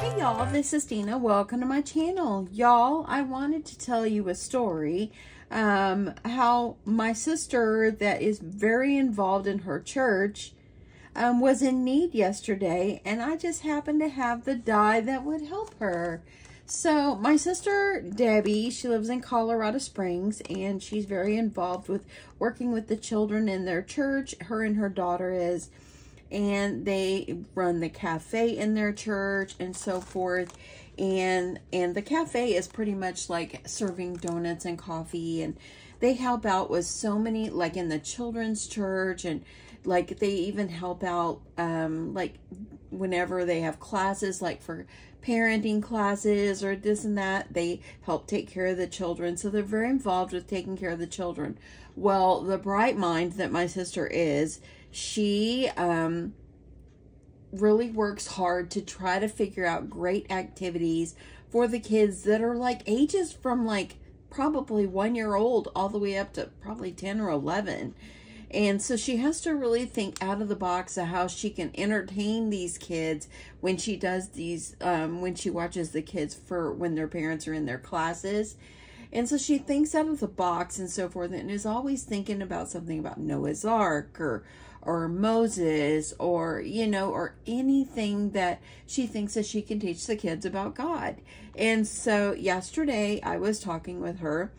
Hey y'all, this is Deanna. Welcome to my channel. Y'all, I wanted to tell you a story. Um, how my sister that is very involved in her church um, was in need yesterday and I just happened to have the die that would help her. So my sister Debbie, she lives in Colorado Springs and she's very involved with working with the children in their church. Her and her daughter is and they run the cafe in their church and so forth. And and the cafe is pretty much like serving donuts and coffee and they help out with so many like in the children's church and like they even help out um like whenever they have classes like for parenting classes or this and that they help take care of the children. So they're very involved with taking care of the children. Well the bright mind that my sister is she um really works hard to try to figure out great activities for the kids that are like ages from like probably one year old all the way up to probably 10 or 11 and so she has to really think out of the box of how she can entertain these kids when she does these, um, when she watches the kids for when their parents are in their classes. And so she thinks out of the box and so forth and is always thinking about something about Noah's Ark or, or Moses or, you know, or anything that she thinks that she can teach the kids about God. And so yesterday I was talking with her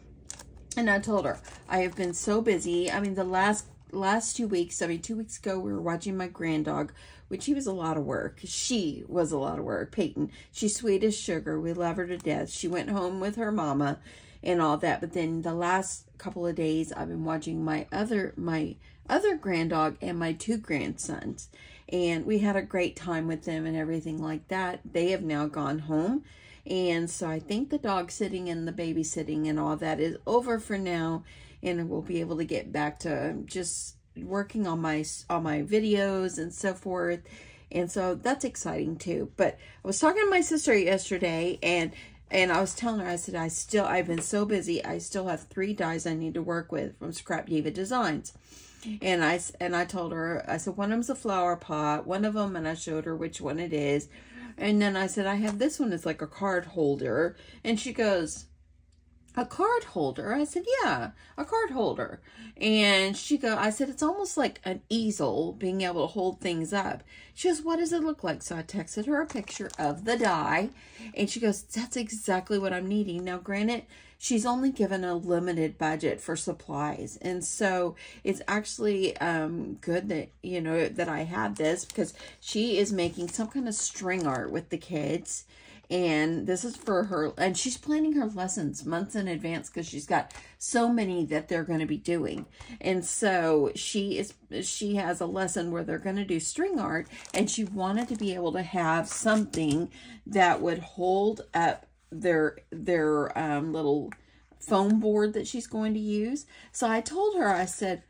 and I told her, I have been so busy. I mean, the last last two weeks, I mean, two weeks ago, we were watching my grand dog, which he was a lot of work. She was a lot of work. Peyton, she's sweet as sugar. We love her to death. She went home with her mama and all that. But then the last couple of days, I've been watching my other, my other grand dog and my two grandsons. And we had a great time with them and everything like that. They have now gone home. And so I think the dog sitting and the babysitting and all that is over for now and we'll be able to get back to just working on my on my videos and so forth and so that's exciting too but i was talking to my sister yesterday and and i was telling her i said i still i've been so busy i still have three dies i need to work with from scrap diva designs and i and i told her i said one of them's a flower pot one of them and i showed her which one it is. And then i said i have this one it's like a card holder. And she goes a card holder. I said, yeah, a card holder. And she go, I said, it's almost like an easel being able to hold things up. She goes, what does it look like? So I texted her a picture of the die and she goes, that's exactly what I'm needing. Now, granted, she's only given a limited budget for supplies. And so it's actually um, good that, you know, that I have this because she is making some kind of string art with the kids and this is for her and she's planning her lessons months in advance because she's got so many that they're going to be doing. And so she is she has a lesson where they're going to do string art and she wanted to be able to have something that would hold up their their um, little foam board that she's going to use. So i told her i said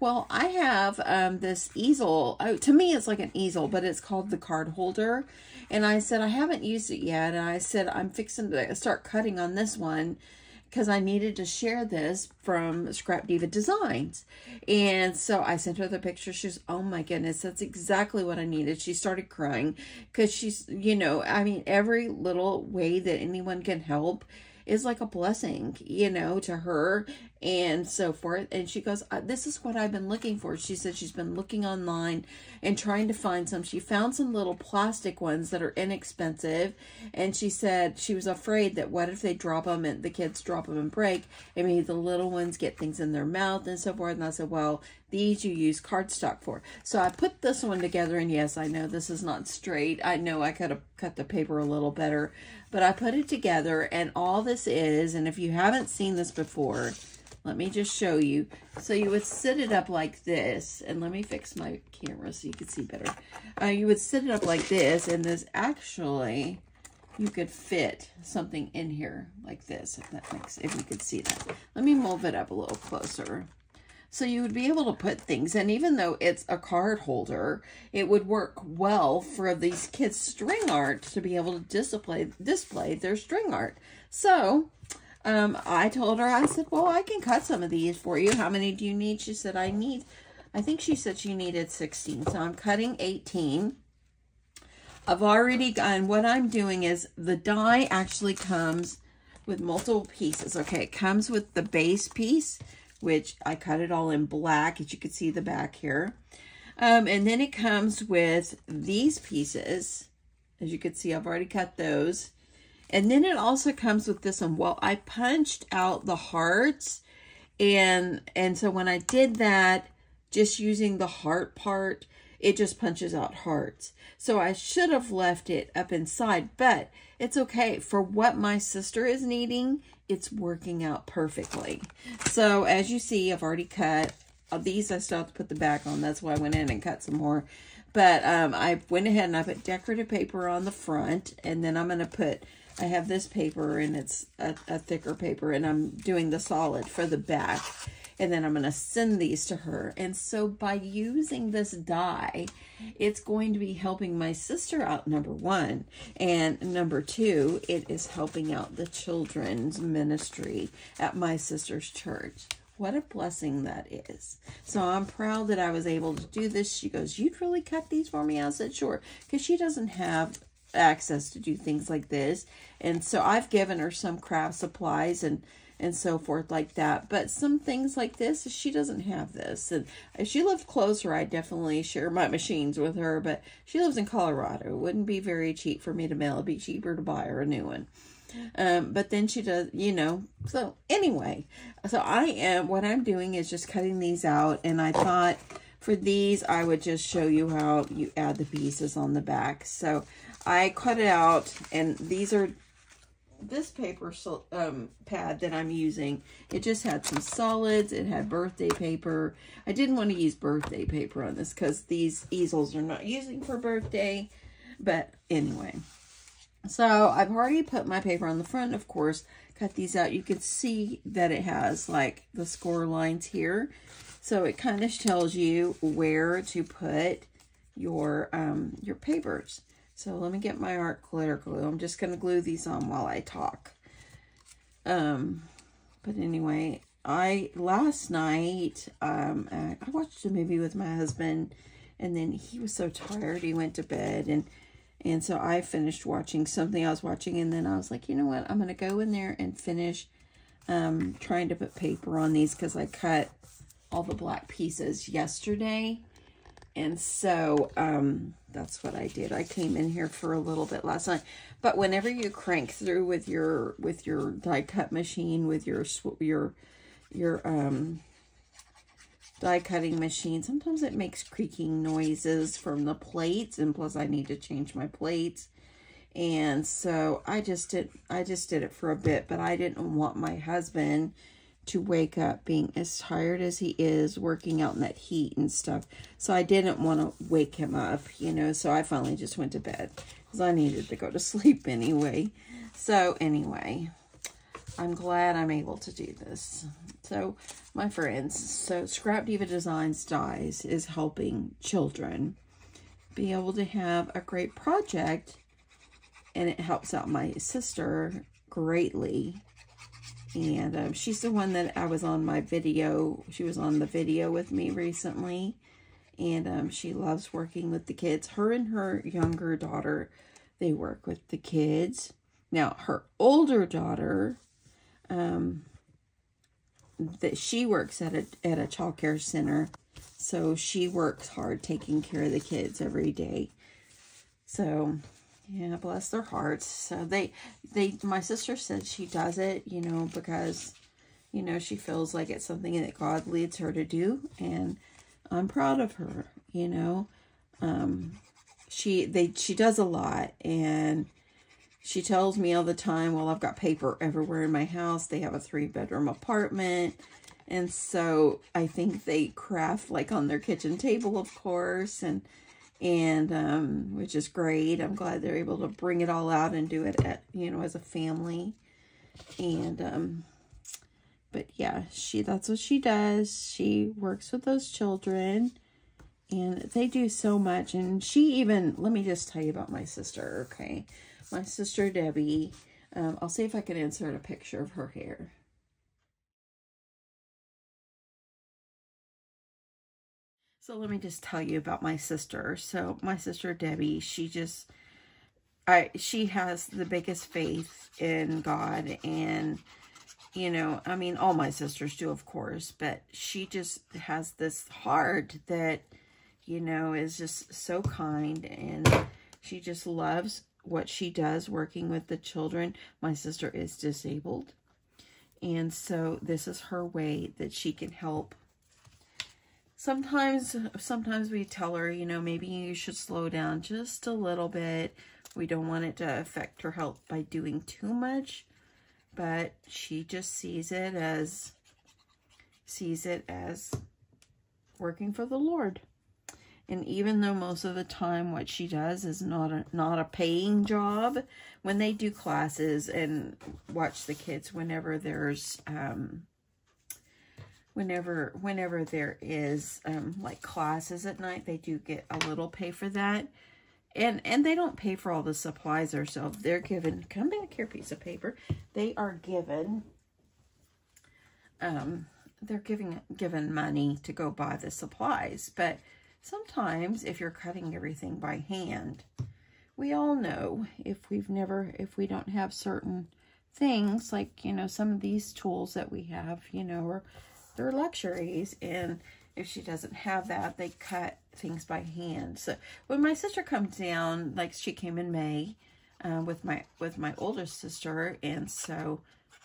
well, I have um, this easel. Oh, to me, it's like an easel, but it's called the card holder. And I said, I haven't used it yet. And I said, I'm fixing to start cutting on this one because I needed to share this from Scrap Diva Designs. And so I sent her the picture. She's, oh my goodness, that's exactly what I needed. She started crying because she's, you know, I mean, every little way that anyone can help is like a blessing, you know, to her and so forth. And she goes, uh, this is what I've been looking for. She said she's been looking online and trying to find some. She found some little plastic ones that are inexpensive. And she said she was afraid that what if they drop them and the kids drop them and break and maybe the little ones get things in their mouth and so forth. And I said, well, these you use cardstock for. So I put this one together and yes, I know this is not straight. I know I could have cut the paper a little better, but I put it together and all this is, and if you haven't seen this before, let me just show you. So you would sit it up like this, and let me fix my camera so you can see better. Uh, you would sit it up like this, and this actually, you could fit something in here like this, if that makes, if you could see that. Let me move it up a little closer. So you would be able to put things, and even though it's a card holder, it would work well for these kids' string art to be able to display, display their string art. So um, I told her, I said, well, I can cut some of these for you. How many do you need? She said, I need, I think she said she needed 16. So I'm cutting 18. I've already gone, what I'm doing is the die actually comes with multiple pieces. Okay, it comes with the base piece, which I cut it all in black, as you can see the back here. Um, and then it comes with these pieces. As you can see, I've already cut those. And then it also comes with this one. Well, I punched out the hearts. And, and so when I did that, just using the heart part, it just punches out hearts. So I should have left it up inside, but it's okay. For what my sister is needing, it's working out perfectly. So as you see, I've already cut. Uh, these I still have to put the back on. That's why I went in and cut some more. But um, I went ahead and I put decorative paper on the front. And then I'm going to put, I have this paper and it's a, a thicker paper. And I'm doing the solid for the back and then I'm going to send these to her. And so by using this die, it's going to be helping my sister out, number one. And number two, it is helping out the children's ministry at my sister's church. What a blessing that is. So I'm proud that I was able to do this. She goes, you'd really cut these for me? I said, sure. Because she doesn't have access to do things like this. And so I've given her some craft supplies and and so forth like that. But some things like this, she doesn't have this. And if she lived closer, I'd definitely share my machines with her. But she lives in Colorado. It wouldn't be very cheap for me to mail. It'd be cheaper to buy her a new one. Um, but then she does, you know, so anyway, so I am, what I'm doing is just cutting these out. And I thought for these, I would just show you how you add the pieces on the back. So I cut it out and these are this paper um, pad that I'm using, it just had some solids. It had birthday paper. I didn't want to use birthday paper on this because these easels are not using for birthday. But anyway, so I've already put my paper on the front, of course, cut these out. You can see that it has like the score lines here. So it kind of tells you where to put your um, your papers. So let me get my art glitter glue. I'm just going to glue these on while I talk. Um, but anyway, I, last night, um, I, watched a movie with my husband and then he was so tired he went to bed and and so I finished watching something I was watching and then I was like, you know what, I'm going to go in there and finish um, trying to put paper on these because I cut all the black pieces yesterday. And so um, that's what I did. I came in here for a little bit last night. But whenever you crank through with your with your die cut machine, with your your your um, die cutting machine, sometimes it makes creaking noises from the plates. And plus, I need to change my plates. And so I just did I just did it for a bit, but I didn't want my husband to wake up being as tired as he is working out in that heat and stuff. So I didn't want to wake him up, you know, so I finally just went to bed because I needed to go to sleep anyway. So anyway, I'm glad I'm able to do this. So my friends, so Scrap Diva Designs Dies is helping children be able to have a great project and it helps out my sister greatly and um, she's the one that I was on my video. She was on the video with me recently. And um, she loves working with the kids. Her and her younger daughter, they work with the kids. Now, her older daughter, um, that she works at a, at a child care center. So she works hard taking care of the kids every day. So yeah, bless their hearts. So they, they, my sister said she does it, you know, because, you know, she feels like it's something that God leads her to do. And I'm proud of her, you know. Um, she, they, she does a lot. And she tells me all the time, well, I've got paper everywhere in my house. They have a three bedroom apartment. And so I think they craft like on their kitchen table, of course. And, and um, which is great. I'm glad they're able to bring it all out and do it at, you know, as a family. And, um, but yeah, she, that's what she does. She works with those children and they do so much. And she even, let me just tell you about my sister, okay? My sister, Debbie, um, I'll see if I can insert a picture of her hair. So let me just tell you about my sister. So my sister Debbie, she just I she has the biggest faith in God and you know, I mean, all my sisters do, of course, but she just has this heart that, you know, is just so kind and she just loves what she does working with the children. My sister is disabled. And so this is her way that she can help. Sometimes, sometimes we tell her, you know, maybe you should slow down just a little bit. We don't want it to affect her health by doing too much but she just sees it as sees it as working for the Lord. And even though most of the time what she does is not a, not a paying job, when they do classes and watch the kids whenever there's, um, whenever, whenever there is, um, like classes at night, they do get a little pay for that and and they don't pay for all the supplies themselves. They're given, come back here, piece of paper. They are given, um, they're giving given money to go buy the supplies. But sometimes if you're cutting everything by hand, we all know if we've never, if we don't have certain things, like, you know, some of these tools that we have, you know, are, they're luxuries. And if she doesn't have that, they cut things by hand. So when my sister comes down, like she came in May uh, with my with my older sister, and so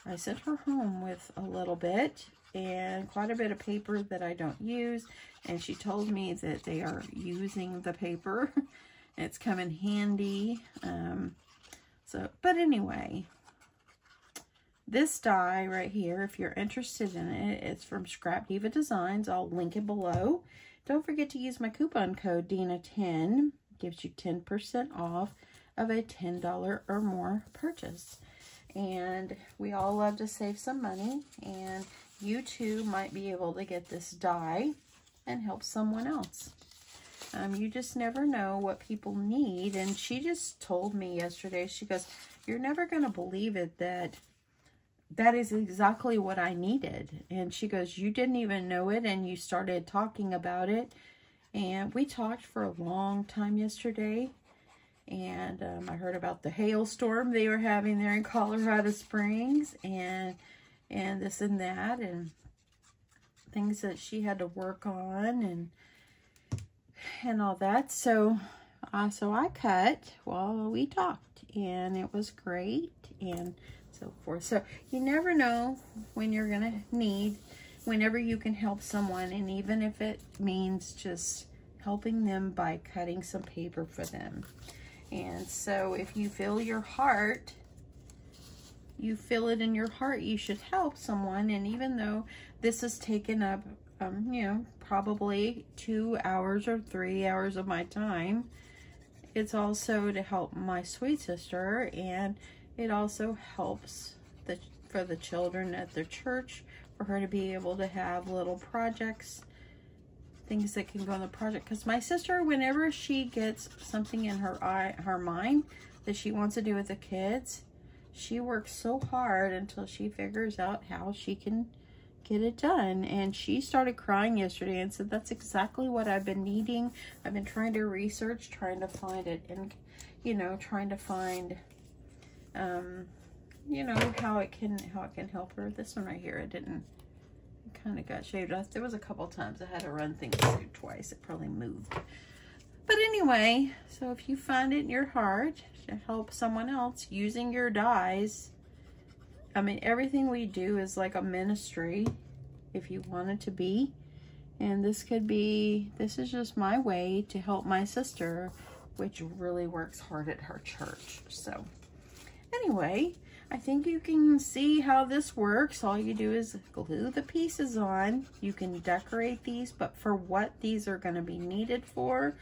I sent her home with a little bit and quite a bit of paper that I don't use. And she told me that they are using the paper. it's come in handy. Um, so, but anyway, this die right here, if you're interested in it, it's from Scrap Diva Designs. I'll link it below. Don't forget to use my coupon code DEANNA10. Gives you 10% off of a $10 or more purchase. And we all love to save some money. And you too might be able to get this die and help someone else. Um, you just never know what people need. And she just told me yesterday, she goes, you're never going to believe it that that is exactly what I needed. And she goes, you didn't even know it and you started talking about it. And we talked for a long time yesterday. And um, I heard about the hailstorm they were having there in Colorado Springs and and this and that and things that she had to work on and and all that. So uh, so I cut while we talked and it was great and so forth. So you never know when you're going to need, whenever you can help someone, and even if it means just helping them by cutting some paper for them. And so if you feel your heart, you feel it in your heart, you should help someone. And even though this has taken up, um, you know, probably two hours or three hours of my time, it's also to help my sweet sister and it also helps the, for the children at their church for her to be able to have little projects, things that can go in the project. Because my sister, whenever she gets something in her eye, her mind that she wants to do with the kids, she works so hard until she figures out how she can get it done. And she started crying yesterday and said, that's exactly what I've been needing. I've been trying to research, trying to find it, and, you know, trying to find um, you know, how it can how it can help her. This one right here, it didn't, it kind of got shaved off. There was a couple times I had to run things through twice. It probably moved. But anyway, so if you find it in your heart to help someone else using your dies, I mean, everything we do is like a ministry, if you want it to be. And this could be, this is just my way to help my sister, which really works hard at her church. So Anyway, I think you can see how this works. All you do is glue the pieces on. You can decorate these, but for what these are going to be needed for,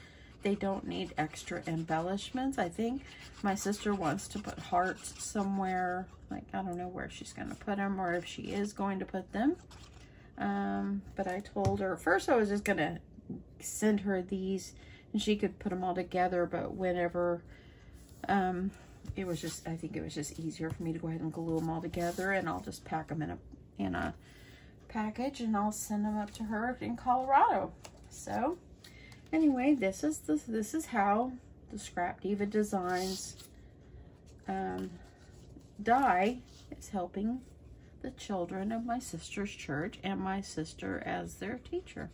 they don't need extra embellishments. I think my sister wants to put hearts somewhere. Like, I don't know where she's going to put them or if she is going to put them. Um, but I told her, first I was just going to send her these and she could put them all together. But whenever um, it was just, I think it was just easier for me to go ahead and glue them all together and I'll just pack them in a, in a package and I'll send them up to her in Colorado. So anyway, this is the, this is how the Scrap Diva Designs um, die is helping the children of my sister's church and my sister as their teacher.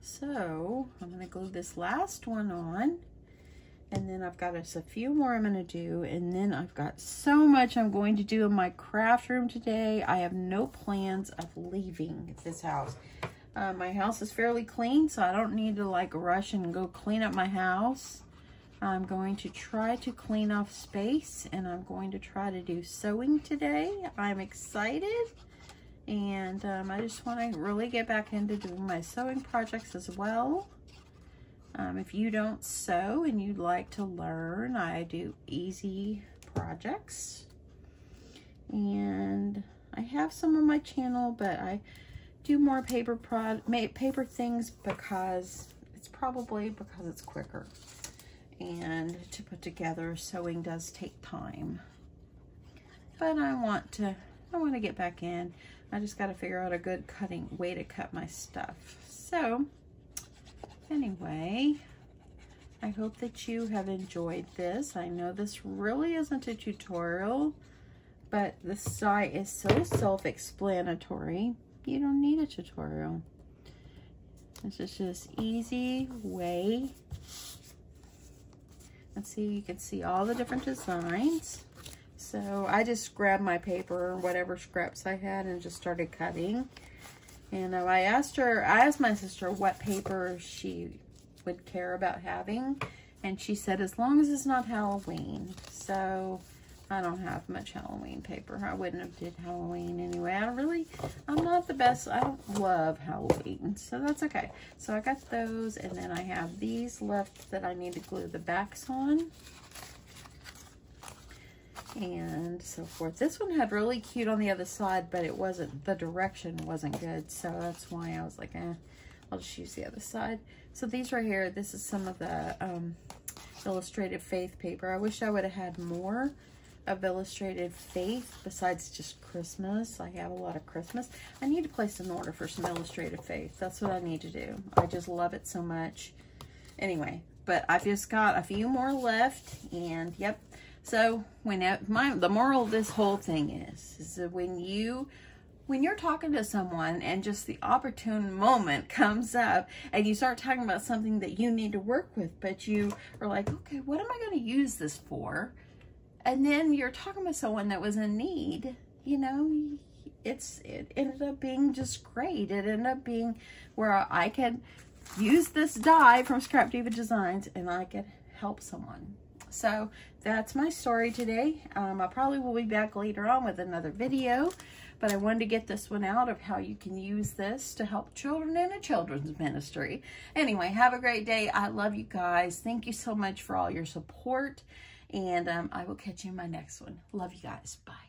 So I'm going to glue this last one on. And then I've got us a few more I'm going to do. And then I've got so much I'm going to do in my craft room today. I have no plans of leaving this house. Uh, my house is fairly clean, so I don't need to like rush and go clean up my house. I'm going to try to clean off space and I'm going to try to do sewing today. I'm excited and um, I just want to really get back into doing my sewing projects as well. Um, if you don't sew and you'd like to learn, I do easy projects. And I have some on my channel, but I do more paper prod paper things because it's probably because it's quicker. And to put together, sewing does take time. But I want to I want to get back in. I just got to figure out a good cutting way to cut my stuff. So anyway, I hope that you have enjoyed this. I know this really isn't a tutorial, but the site is so self-explanatory. You don't need a tutorial. This is just easy way. Let's see, you can see all the different designs. So I just grabbed my paper or whatever scraps I had and just started cutting. And uh, I asked her, I asked my sister what paper she would care about having. And she said, as long as it's not Halloween. So I don't have much Halloween paper. I wouldn't have did Halloween anyway. I really, I'm not the best. I don't love Halloween. So that's okay. So I got those. And then I have these left that I need to glue the backs on and so forth. This one had really cute on the other side, but it wasn't, the direction wasn't good. So that's why I was like, eh, I'll just use the other side. So these right here, this is some of the um, illustrated faith paper. I wish I would have had more of illustrated faith besides just Christmas. I have a lot of Christmas. I need to place an order for some illustrated faith. That's what I need to do. I just love it so much. Anyway, but I've just got a few more left and yep, so when my the moral of this whole thing is, is that when you when you're talking to someone and just the opportune moment comes up and you start talking about something that you need to work with, but you are like, okay, what am I going to use this for? And then you're talking with someone that was in need, you know, it's it ended up being just great. It ended up being where I could use this die from Scrap Diva Designs and I could help someone. So that's my story today. Um, I probably will be back later on with another video, but I wanted to get this one out of how you can use this to help children in a children's ministry. Anyway, have a great day. I love you guys. Thank you so much for all your support, and um, I will catch you in my next one. Love you guys. Bye.